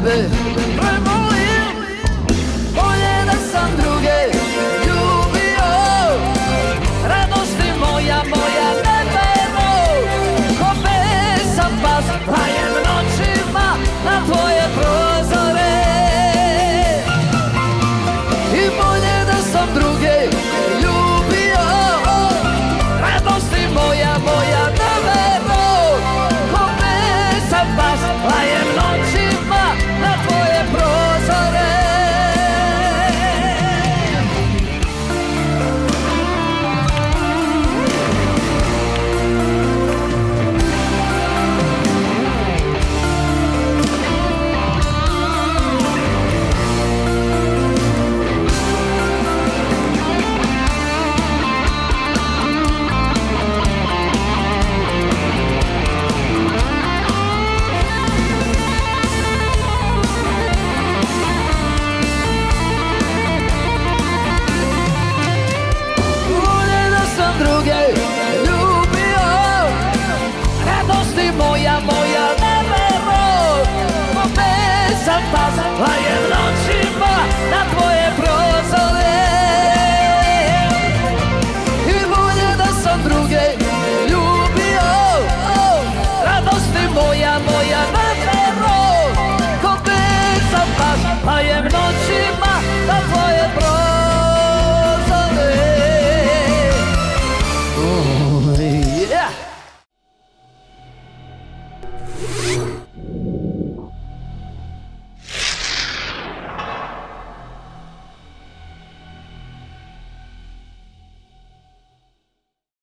baby